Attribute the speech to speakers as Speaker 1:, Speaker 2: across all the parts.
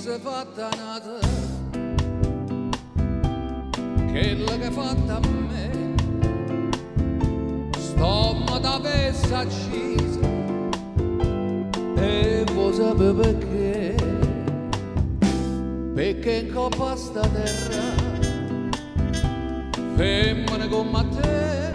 Speaker 1: sei fatta nata quella che fatta a me. Stomma da pessa accisa e vuoi sapere perché. Perché in coppa sta terra femmine come te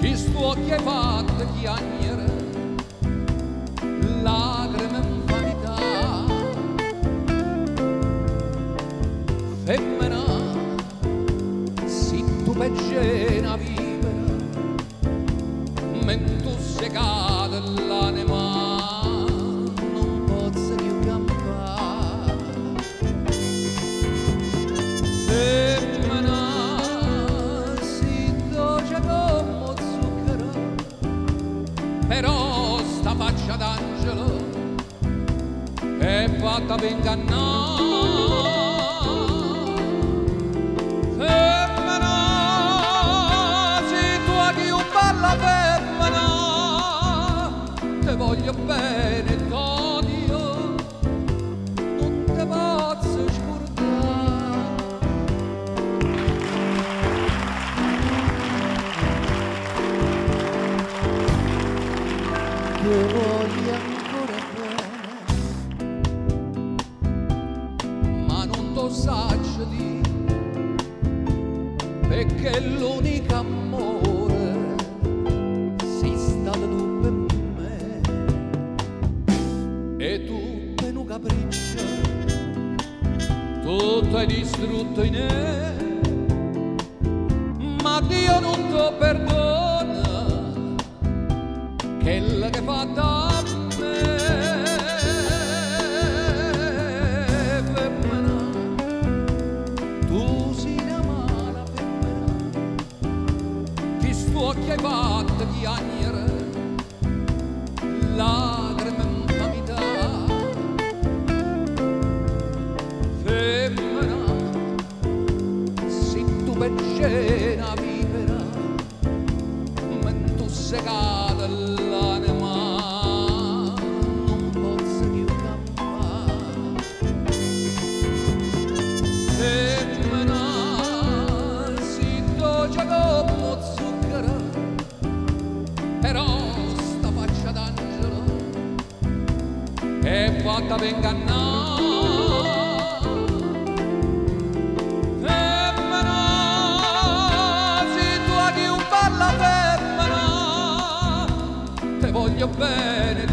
Speaker 1: che sto che fatta chiagnere lacrime in vanità. Femmina se tu peggena vivere mentre se cade faccia d'angelo è fatta per ingannare. Femmina si tu chi un balla femmina te voglio bene voglio ancora bene. Ma non di perché è l'unico amore si tu per me. E tu per un capriccio tutto hai distrutto in me. Ma Dio non ti perdona quella che fa da me femmina tu sei una mala femmina che sto che hai fatto chiagnere lacrime in vanità femmina se tu per cena mentre se cade l'anima balla femmina te voglio bene